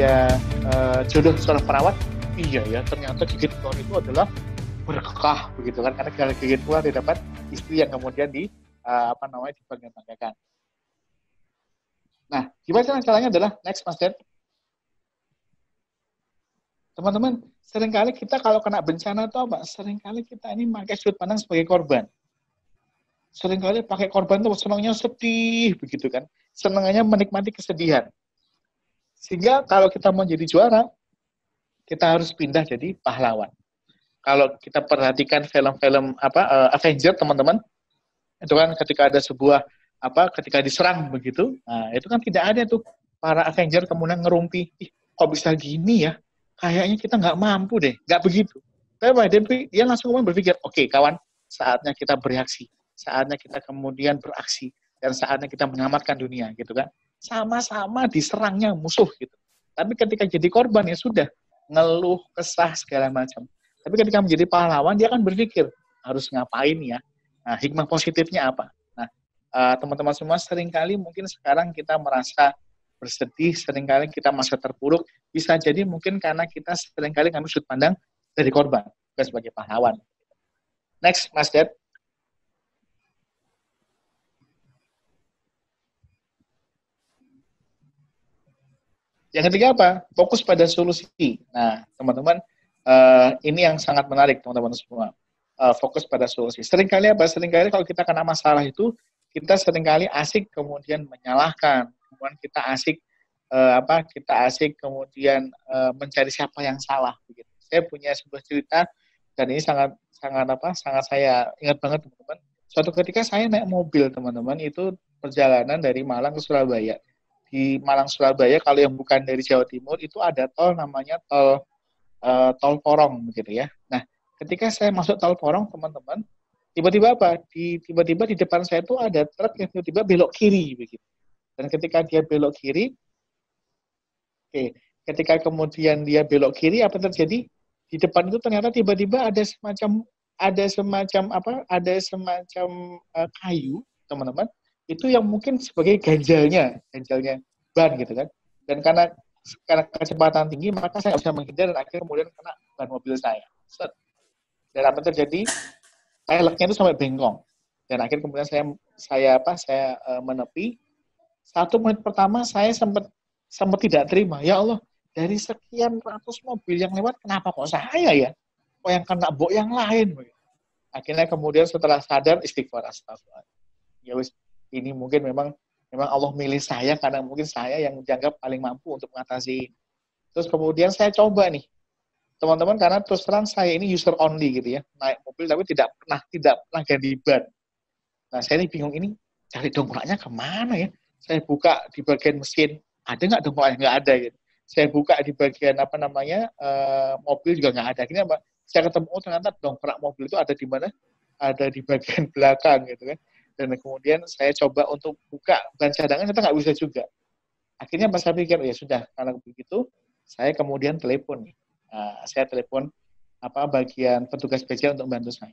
Dia uh, jodoh seorang perawat, iya ya ternyata gigit ular itu adalah berkah begitu kan karena kalau gigit ular dia dapat istri yang kemudian di uh, apa namanya dibanggakan. Nah, gimana caranya adalah next Mas. Teman-teman, sering kali kita kalau kena bencana itu apa? Seringkali kita ini pakai sudut pandang sebagai korban. Seringkali pakai korban itu senangnya sedih begitu kan. Senangnya menikmati kesedihan. Sehingga kalau kita mau jadi juara, kita harus pindah jadi pahlawan. Kalau kita perhatikan film-film apa uh, Avenger teman-teman, itu kan ketika ada sebuah apa ketika diserang begitu, nah itu kan tidak ada tuh para Avenger kemudian ngerumpi, Ih, kok bisa gini ya? Kayaknya kita nggak mampu deh, nggak begitu. Tapi dia, dia langsung kemudian berpikir, oke okay, kawan, saatnya kita bereaksi, saatnya kita kemudian beraksi, dan saatnya kita menyelamatkan dunia gitu kan sama-sama diserangnya musuh gitu. Tapi ketika jadi korban ya sudah ngeluh, kesah segala macam. Tapi ketika menjadi pahlawan dia akan berpikir harus ngapain ya. Nah, hikmah positifnya apa? Nah, uh, teman-teman semua sering kali mungkin sekarang kita merasa bersedih, sering kali kita masa terpuruk, bisa jadi mungkin karena kita sering kali ngambil sudut pandang dari korban, bukan sebagai pahlawan. Next, Mas Dad. Yang ketiga apa? Fokus pada solusi. Nah, teman-teman, uh, ini yang sangat menarik, teman-teman semua. Uh, fokus pada solusi. Seringkali apa? Seringkali kalau kita kena masalah itu, kita sering kali asik kemudian menyalahkan, kemudian kita asik uh, apa? Kita asik kemudian uh, mencari siapa yang salah. Begitu. Saya punya sebuah cerita dan ini sangat sangat apa? Sangat saya ingat banget, teman-teman. Suatu ketika saya naik mobil, teman-teman, itu perjalanan dari Malang ke Surabaya di Malang Surabaya kalau yang bukan dari Jawa Timur itu ada tol namanya tol uh, tol Porong begitu ya. Nah, ketika saya masuk tol Porong teman-teman, tiba-tiba apa? Di tiba-tiba di depan saya itu ada truk yang tiba-tiba belok kiri begitu. Dan ketika dia belok kiri, oke, okay, ketika kemudian dia belok kiri apa terjadi? Di depan itu ternyata tiba-tiba ada semacam ada semacam apa? Ada semacam uh, kayu, teman-teman, itu yang mungkin sebagai ganjalnya, ganjalnya ban gitu kan. Dan karena karena kecepatan tinggi, maka saya bisa menghindar dan akhirnya kemudian kena ban mobil saya. Set. Dan apa terjadi? Peleknya itu sampai bengkong. Dan akhirnya kemudian saya saya apa? Saya uh, menepi. Satu menit pertama saya sempat sempat tidak terima. Ya Allah, dari sekian ratus mobil yang lewat, kenapa kok saya ya? Kok yang kena bok yang lain? Akhirnya kemudian setelah sadar istighfar astagfirullah. Ya wis, ini mungkin memang memang Allah milih saya karena mungkin saya yang dianggap paling mampu untuk mengatasi Terus kemudian saya coba nih, teman-teman karena terus terang saya ini user only gitu ya, naik mobil tapi tidak pernah tidak pernah ganti ban. Nah saya ini bingung ini cari dongkraknya ke mana ya? Saya buka di bagian mesin, ada nggak dongkraknya? Nggak ada gitu. Saya buka di bagian apa namanya uh, mobil juga nggak ada. Akhirnya apa? Saya ketemu oh, ternyata dongkrak mobil itu ada di mana? Ada di bagian belakang gitu kan dan kemudian saya coba untuk buka ban cadangan kita nggak bisa juga. Akhirnya pas saya pikir ya sudah kalau begitu saya kemudian telepon. Uh, saya telepon apa bagian petugas BCA untuk membantu saya.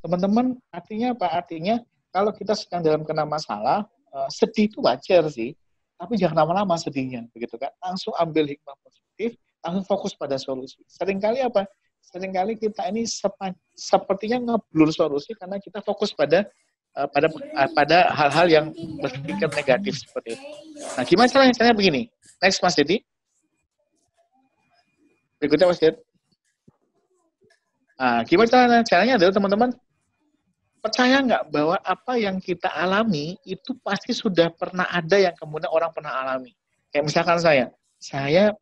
Teman-teman artinya apa? Artinya kalau kita sedang dalam kena masalah uh, sedih itu wajar sih. Tapi jangan lama-lama sedihnya begitu kan? Langsung ambil hikmah positif langsung fokus pada solusi. Seringkali apa? Seringkali kita ini sepertinya ngeblur solusi karena kita fokus pada uh, pada uh, pada hal-hal yang berpikir negatif seperti itu. Nah, gimana caranya? Caranya begini. Next, Mas Dedi. Berikutnya, Mas Dedi. Nah, gimana caranya? Caranya adalah teman-teman percaya nggak bahwa apa yang kita alami itu pasti sudah pernah ada yang kemudian orang pernah alami. Kayak misalkan saya, saya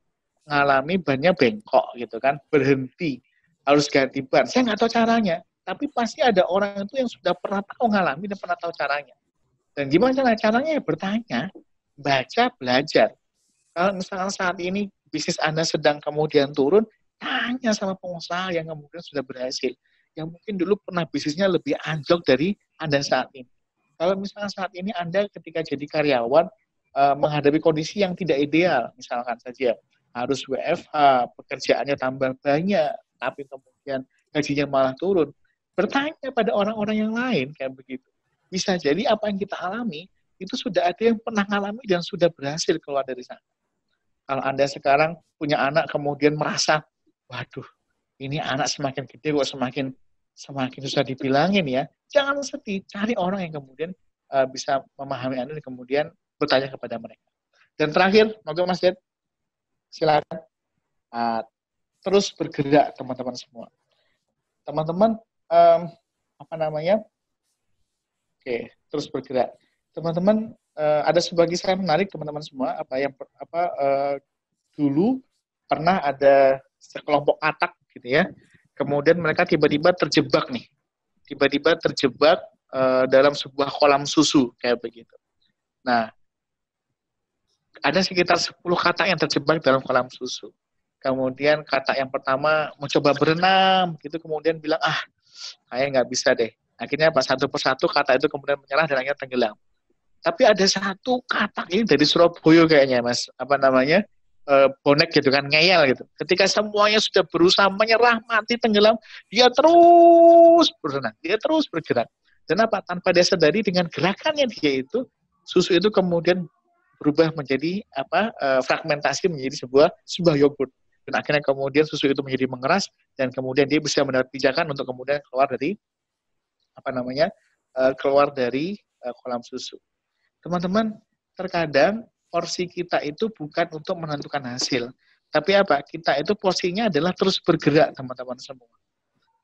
mengalami bannya bengkok gitu kan, berhenti, harus ganti ban. Saya nggak tahu caranya tapi pasti ada orang itu yang sudah pernah tahu ngalami dan pernah tahu caranya. Dan gimana cara caranya? Ya bertanya, baca, belajar. Kalau misalkan saat ini bisnis Anda sedang kemudian turun, tanya sama pengusaha yang kemudian sudah berhasil. Yang mungkin dulu pernah bisnisnya lebih anjlok dari Anda saat ini. Kalau misalkan saat ini Anda ketika jadi karyawan, eh, menghadapi kondisi yang tidak ideal, misalkan saja harus WFH, pekerjaannya tambah banyak, tapi kemudian gajinya malah turun bertanya pada orang-orang yang lain kayak begitu. Bisa jadi apa yang kita alami itu sudah ada yang pernah mengalami dan sudah berhasil keluar dari sana. Kalau Anda sekarang punya anak kemudian merasa, waduh, ini anak semakin gede kok semakin semakin susah dibilangin ya. Jangan sedih, cari orang yang kemudian uh, bisa memahami Anda dan kemudian bertanya kepada mereka. Dan terakhir, monggo Mas Ded, silakan uh, terus bergerak teman-teman semua. Teman-teman, um, apa namanya? Oke, terus bergerak. Teman-teman, uh, ada sebagai saya menarik teman-teman semua apa yang apa uh, dulu pernah ada sekelompok atak gitu ya. Kemudian mereka tiba-tiba terjebak nih. Tiba-tiba terjebak uh, dalam sebuah kolam susu kayak begitu. Nah, ada sekitar 10 kata yang terjebak dalam kolam susu. Kemudian kata yang pertama mencoba berenang, gitu kemudian bilang ah kayak nggak bisa deh. Akhirnya pas satu persatu kata itu kemudian menyerah dan akhirnya tenggelam. Tapi ada satu kata ini dari Surabaya kayaknya mas, apa namanya e, bonek gitu kan ngeyel gitu. Ketika semuanya sudah berusaha menyerah mati tenggelam, dia terus berenang, dia terus bergerak. Dan apa? Tanpa dia sadari dengan gerakannya dia itu, susu itu kemudian berubah menjadi apa e, fragmentasi menjadi sebuah sebuah yogurt dan akhirnya kemudian susu itu menjadi mengeras dan kemudian dia bisa mendapat pijakan untuk kemudian keluar dari apa namanya e, keluar dari e, kolam susu. Teman-teman, terkadang porsi kita itu bukan untuk menentukan hasil. Tapi apa? Kita itu porsinya adalah terus bergerak, teman-teman semua.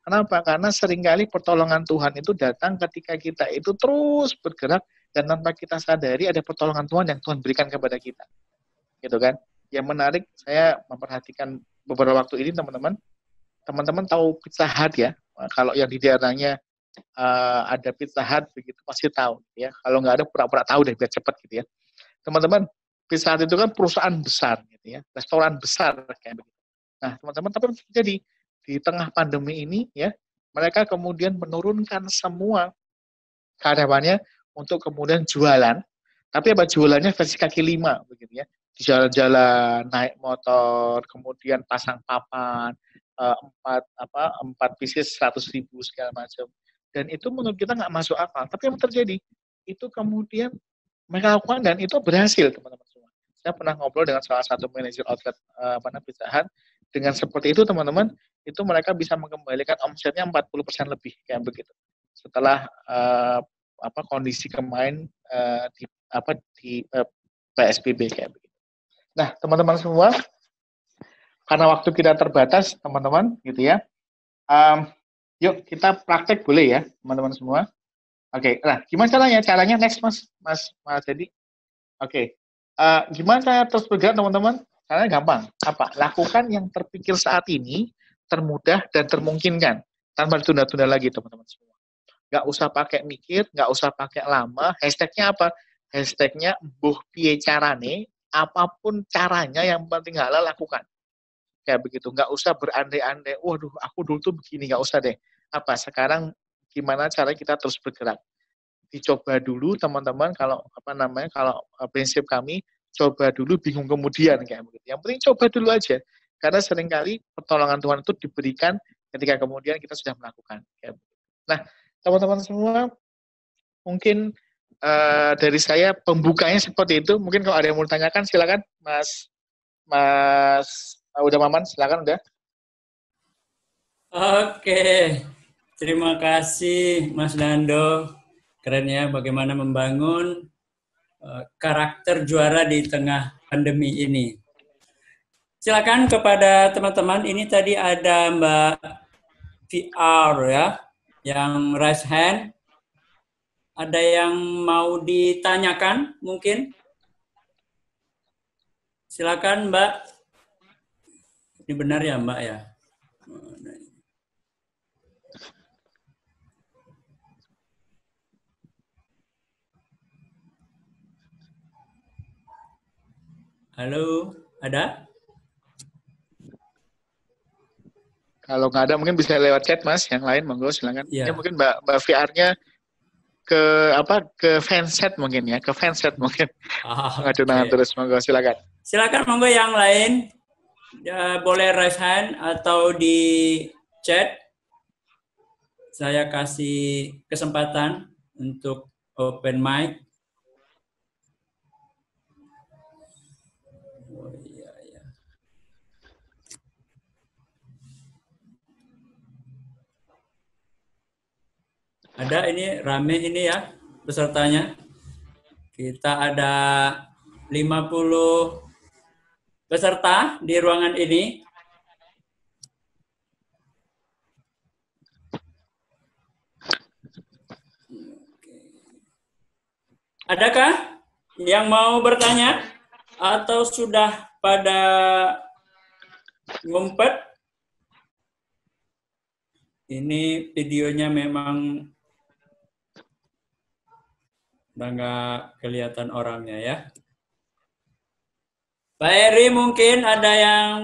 Kenapa? Karena sering kali pertolongan Tuhan itu datang ketika kita itu terus bergerak dan tanpa kita sadari ada pertolongan Tuhan yang Tuhan berikan kepada kita. Gitu kan? Yang menarik, saya memperhatikan beberapa waktu ini teman-teman, teman-teman tahu Pizza Hut ya, kalau yang di daerahnya uh, ada Pizza Hut begitu pasti tahu ya. Kalau nggak ada pura-pura tahu deh biar cepat gitu ya. Teman-teman, Pizza Hut itu kan perusahaan besar gitu ya, restoran besar kayak begitu. Nah, teman-teman tapi jadi di tengah pandemi ini ya, mereka kemudian menurunkan semua karyawannya untuk kemudian jualan. Tapi apa jualannya versi kaki lima begitu ya. Di jalan-jalan, naik motor, kemudian pasang papan, empat apa empat pieces seratus ribu segala macam dan itu menurut kita nggak masuk akal. Tapi yang terjadi itu kemudian mereka lakukan dan itu berhasil teman-teman semua. Saya pernah ngobrol dengan salah satu manajer outlet uh, apa namanya Pizza dengan seperti itu teman-teman itu mereka bisa mengembalikan omsetnya 40% lebih kayak begitu. Setelah uh, apa kondisi kemarin uh, di apa di uh, PSBB kayak begitu. Nah, teman-teman semua karena waktu kita terbatas, teman-teman, gitu ya. Um, Yuk kita praktek boleh ya teman-teman semua. Oke, okay. nah gimana caranya? Caranya next mas, mas, mas Jadi. Oke, okay. uh, eh, gimana cara terus bergerak teman-teman? Caranya gampang. Apa? Lakukan yang terpikir saat ini termudah dan termungkinkan tanpa ditunda-tunda lagi teman-teman semua. Gak usah pakai mikir, gak usah pakai lama. Hashtagnya apa? Hashtagnya buh pie carane, apa pun caranya yang penting halal lakukan kayak begitu. Nggak usah berandai-andai waduh aku dulu tuh begini nggak usah deh. Apa sekarang gimana cara kita terus bergerak? Dicoba dulu teman-teman kalau apa namanya kalau eh, prinsip kami coba dulu bingung kemudian kayak begitu. Yang penting coba dulu aja. Karena sering kali pertolongan Tuhan itu diberikan ketika kemudian kita sudah melakukan nah teman-teman semua mungkin uh, dari saya pembukanya seperti itu. Mungkin kalau ada yang mau tanyakan silakan. Mas Mas udah Maman, silakan udah. Oke, terima kasih Mas Dando. Keren ya bagaimana membangun uh, karakter juara di tengah pandemi ini. Silakan kepada teman-teman. Ini tadi ada Mbak VR ya, yang raise hand. Ada yang mau ditanyakan mungkin? Silakan Mbak. Ini benar ya Mbak ya? Halo, ada? Kalau nggak ada mungkin bisa lewat chat mas, yang lain monggo silakan. Ya. Ini mungkin mbak mbak VR-nya ke apa ke fanset mungkin ya, ke fanset mungkin. Oh, Ngadu okay. terus monggo silakan. Silakan monggo yang lain Ya boleh raise hand atau di chat. Saya kasih kesempatan untuk open mic. Oh, iya, iya. Ada ini rame ini ya pesertanya. Kita ada 50 peserta di ruangan ini. Adakah yang mau bertanya atau sudah pada ngumpet? Ini videonya memang udah nggak kelihatan orangnya ya. Pak Eri mungkin ada yang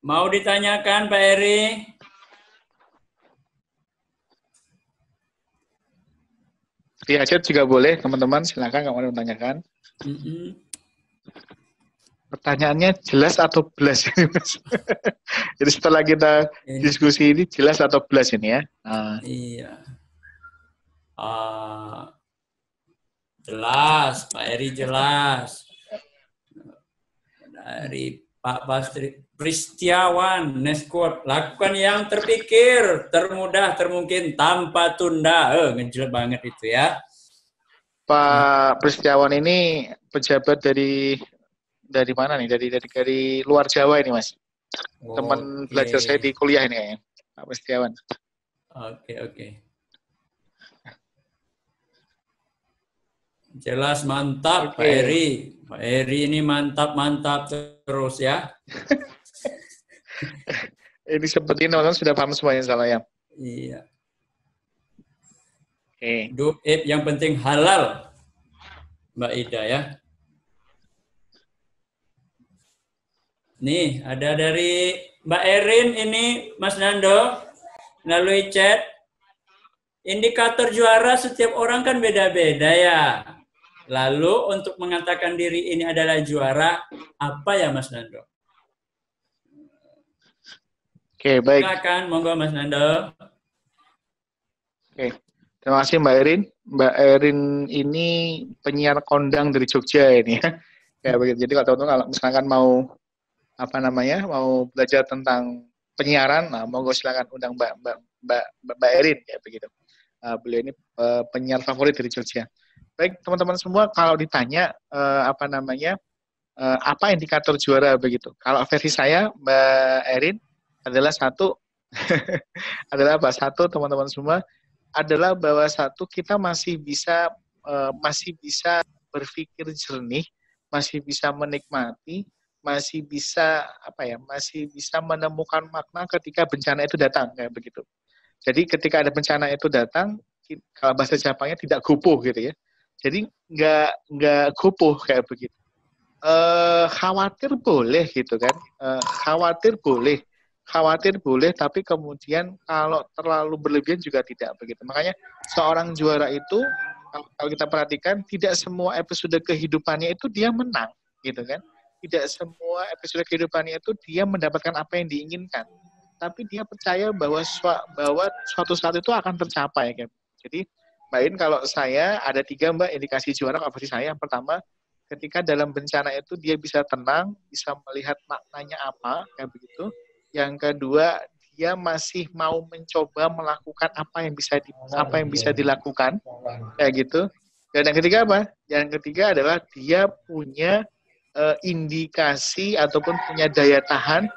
mau ditanyakan Pak Eri? Di chat juga boleh, teman-teman. Silakan kalau mau ditanyakan. Mm -mm. Pertanyaannya jelas atau belas ini, Mas? Jadi setelah kita diskusi ini jelas atau belas ini ya. Nah. Iya. Uh, jelas, Pak Eri jelas. Dari Pak Pastri Pristiawan, Neskot, lakukan yang terpikir, termudah, termungkin, tanpa tunda. Eh, ngejel banget itu ya. Pak Pristiawan ini pejabat dari dari mana nih? Dari dari dari luar Jawa ini, Mas. Oh, Teman okay. belajar saya di kuliah ini kayaknya, Pak Pristiawan. Oke, okay, oke. Okay. Jelas mantap okay. Pak Eri. Pak Eri ini mantap-mantap terus ya. ini seperti nonton sudah paham semuanya salah ya. Iya. Oke. Okay. yang penting halal. Mbak Ida ya. Nih, ada dari Mbak Erin ini Mas Nando melalui chat. Indikator juara setiap orang kan beda-beda ya. Lalu untuk mengatakan diri ini adalah juara, apa ya Mas Nando? Oke, baik. Silakan, monggo Mas Nando. Oke, terima kasih Mbak Erin. Mbak Erin ini penyiar kondang dari Jogja ini ya. Kayak begitu. Jadi kalau teman-teman kalau misalkan mau apa namanya, mau belajar tentang penyiaran, nah monggo silakan undang Mbak Mbak Mbak, Mbak Erin ya begitu. Uh, beliau ini uh, penyiar favorit dari Jogja. Baik, teman-teman semua, kalau ditanya uh, apa namanya, uh, apa indikator juara begitu? Kalau versi saya, Mbak Erin, adalah satu, adalah apa? Satu, teman-teman semua, adalah bahwa satu kita masih bisa uh, masih bisa berpikir jernih, masih bisa menikmati, masih bisa apa ya, masih bisa menemukan makna ketika bencana itu datang kayak begitu. Jadi ketika ada bencana itu datang, kalau bahasa Jepangnya tidak gupuh gitu ya jadi nggak nggak kupuh kayak begitu. Uh, khawatir boleh gitu kan, uh, khawatir boleh, khawatir boleh, tapi kemudian kalau terlalu berlebihan juga tidak begitu. Makanya seorang juara itu kalau kita perhatikan tidak semua episode kehidupannya itu dia menang gitu kan. Tidak semua episode kehidupannya itu dia mendapatkan apa yang diinginkan. Tapi dia percaya bahwa bahwa suatu saat itu akan tercapai kan. Jadi Mbak In, kalau saya ada tiga Mbak indikasi juara kalau versi saya. Yang pertama, ketika dalam bencana itu dia bisa tenang, bisa melihat maknanya apa, kayak begitu. Yang kedua, dia masih mau mencoba melakukan apa yang bisa di, apa yang bisa dilakukan, kayak gitu. Dan yang ketiga apa? Yang ketiga adalah dia punya uh, indikasi ataupun punya daya tahan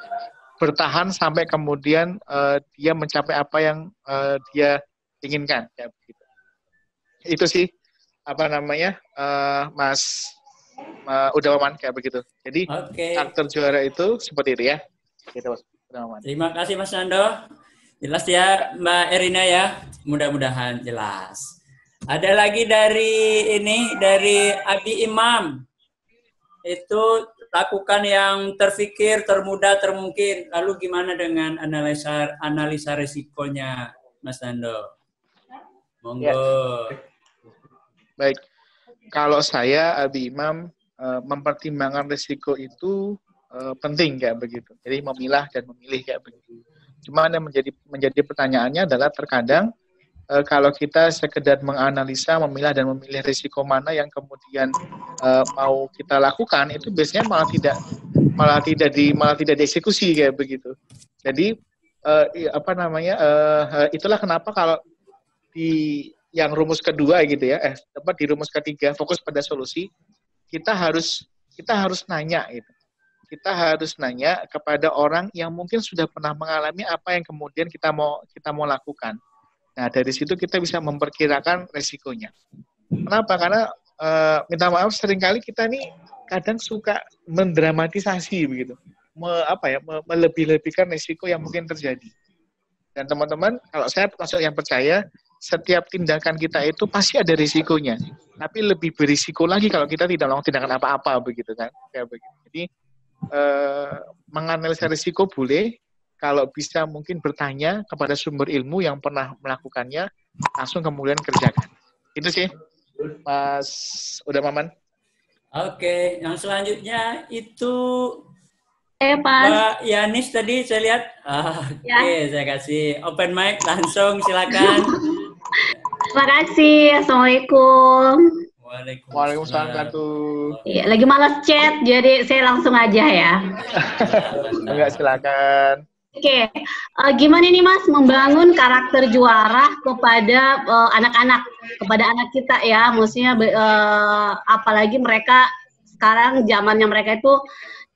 bertahan sampai kemudian uh, dia mencapai apa yang uh, dia inginkan, kayak begitu itu sih apa namanya uh, Mas uh, Udawaman kayak begitu. Jadi okay. aktor juara itu seperti itu ya. Gitu Mas Udawaman. Terima kasih Mas Nando. Jelas ya Mbak Erina ya. Mudah-mudahan jelas. Ada lagi dari ini dari Abi Imam. Itu lakukan yang terfikir, termudah, termungkin. Lalu gimana dengan analisa analisa resikonya, Mas Nando? Monggo. Ya. Baik, kalau saya Abi Imam uh, mempertimbangkan risiko itu uh, penting kayak begitu. Jadi memilah dan memilih kayak begitu. Cuma yang menjadi menjadi pertanyaannya adalah terkadang uh, kalau kita sekedar menganalisa, memilah dan memilih risiko mana yang kemudian mau kita lakukan itu biasanya malah tidak malah tidak di malah tidak dieksekusi kayak begitu. Jadi apa namanya itulah kenapa kalau di yang rumus kedua gitu ya eh apa di rumus ketiga fokus pada solusi kita harus kita harus nanya gitu. Kita harus nanya kepada orang yang mungkin sudah pernah mengalami apa yang kemudian kita mau kita mau lakukan. Nah dari situ kita bisa memperkirakan resikonya. Kenapa? Karena uh, minta maaf sering kali kita nih kadang suka mendramatisasi begitu. Me, apa ya me, melebih-lebihkan risiko yang mungkin terjadi. Dan teman-teman kalau saya termasuk yang percaya setiap tindakan kita itu pasti ada risikonya tapi lebih berisiko lagi kalau kita tidak melakukan tindakan apa-apa begitu kan kayak begitu jadi eh, menganalisa risiko boleh kalau bisa mungkin bertanya kepada sumber ilmu yang pernah melakukannya langsung kemudian kerjakan itu sih Mas udah Maman Oke, yang selanjutnya itu Eh, Pak. Mbak Yanis tadi saya lihat. Ah, Oke, ya. saya kasih open mic langsung silakan. Terima kasih. Assalamualaikum. Waalaikumsalam. Iya, lagi malas chat, jadi saya langsung aja ya. Enggak, silakan. Oke, okay. uh, eh, gimana nih Mas membangun karakter juara kepada eh, anak-anak, uh, kepada anak kita ya, maksudnya uh, apalagi mereka sekarang zamannya mereka itu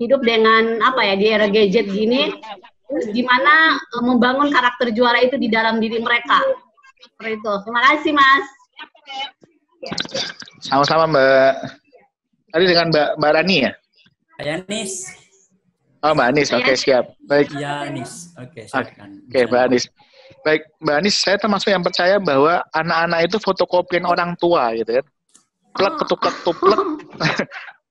hidup dengan apa ya di era gadget gini, terus gimana uh, membangun karakter juara itu di dalam diri mereka. Seperti itu. Terima kasih Mas. Sama-sama Mbak. Tadi dengan Mbak Mbak Rani ya? Yanis. Oh, Mbak Anis. Oke, okay, siap. Baik. Ya, Anis. Oke, okay, Oke, okay, Mbak Anis. Baik, Mbak Anis, saya termasuk yang percaya bahwa anak-anak itu fotokopian orang tua gitu ya. Plek ketuplek tuplek.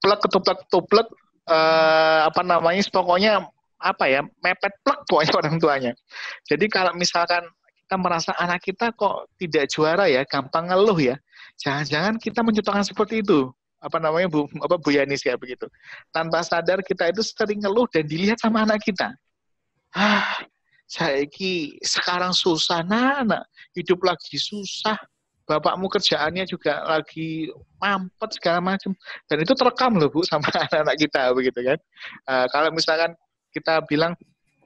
plek ketuplek tuplek uh, apa namanya? Pokoknya apa ya? Mepet plek pokoknya orang tuanya. Jadi kalau misalkan kita merasa anak kita kok tidak juara ya, gampang ngeluh ya. Jangan-jangan kita mencontohkan seperti itu apa namanya Bu apa Bu Yanis ya begitu. Tanpa sadar kita itu sering ngeluh dan dilihat sama anak kita. Ah, saya ki sekarang susah nah, hidup lagi susah. Bapakmu kerjaannya juga lagi mampet segala macam. Dan itu terekam loh Bu sama anak-anak kita begitu kan. Uh, kalau misalkan kita bilang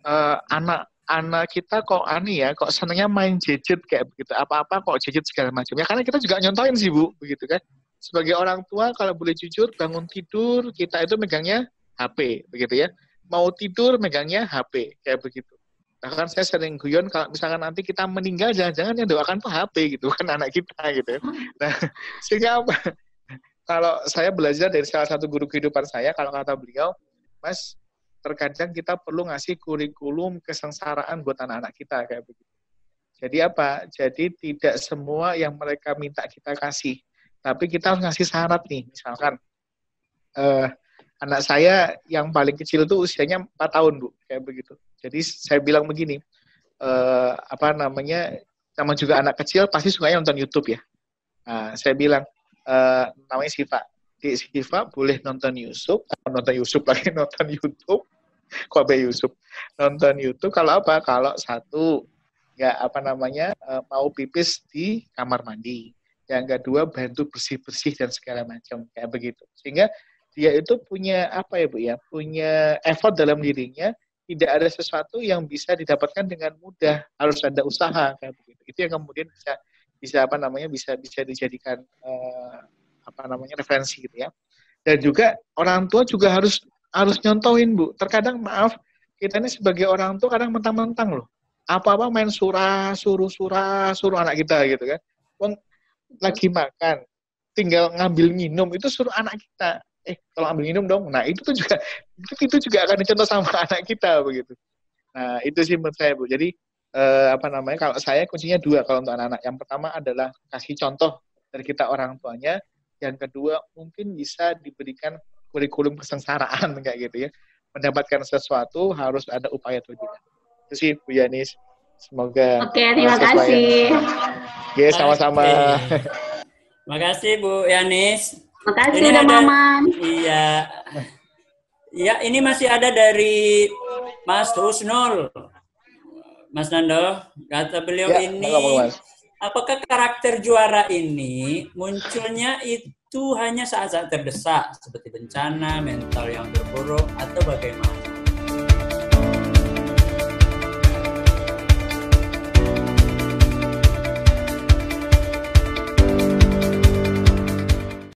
uh, anak anak kita kok ani ya, kok senengnya main gadget kayak begitu, apa-apa kok gadget segala macam. Ya karena kita juga nyontohin sih Bu, begitu kan. Sebagai orang tua kalau boleh jujur bangun tidur kita itu megangnya HP begitu ya. Mau tidur megangnya HP kayak begitu. Bahkan saya sering guyon kalau misalkan nanti kita meninggal jangan-jangan yang doakan tuh HP gitu kan anak kita gitu. Nah sehingga apa? Kalau saya belajar dari salah satu guru kehidupan saya kalau kata beliau mas terkadang kita perlu ngasih kurikulum kesengsaraan buat anak-anak kita kayak begitu jadi apa jadi tidak semua yang mereka minta kita kasih tapi kita harus ngasih syarat nih, misalkan uh, anak saya yang paling kecil itu usianya 4 tahun bu, kayak begitu. Jadi saya bilang begini, uh, apa namanya, sama juga anak kecil pasti sukanya nonton YouTube ya. Nah, saya bilang uh, namanya Siva, di Siva boleh nonton YouTube, nonton YouTube lagi nonton YouTube, kok be YouTube, nonton YouTube. Kalau apa? Kalau satu nggak apa namanya mau pipis di kamar mandi. Yang kedua bantu bersih-bersih dan segala macam kayak begitu. Sehingga dia itu punya apa ya bu ya punya effort dalam dirinya. Tidak ada sesuatu yang bisa didapatkan dengan mudah. Harus ada usaha kayak begitu. Itu yang kemudian bisa bisa apa namanya bisa bisa dijadikan uh, apa namanya referensi gitu ya dan juga orang tua juga harus harus nyontohin bu terkadang maaf kita ini sebagai orang tua kadang mentang-mentang loh apa-apa main surah suruh surah suruh anak kita gitu kan lagi makan, tinggal ngambil minum itu suruh anak kita. Eh, kalau ambil minum dong. Nah, itu tuh juga itu, itu juga akan dicontoh sama anak kita begitu. Nah, itu sih menurut saya, Bu. Jadi eh, apa namanya? Kalau saya kuncinya dua kalau untuk anak-anak. Yang pertama adalah kasih contoh dari kita orang tuanya. Yang kedua, mungkin bisa diberikan kurikulum kesengsaraan kayak gitu ya. Mendapatkan sesuatu harus ada upaya terlebih Itu sih Bu Yanis. Semoga Oke, terima kasih. Oke, sama-sama. Terima kasih Bu Yanis. Terima kasih ini udah Mama. Iya. Ya, ini masih ada dari Mas Husnul. Mas Nando, kata beliau ya, ini, apakah karakter juara ini munculnya itu hanya saat-saat terdesak, seperti bencana, mental yang terburuk, atau bagaimana?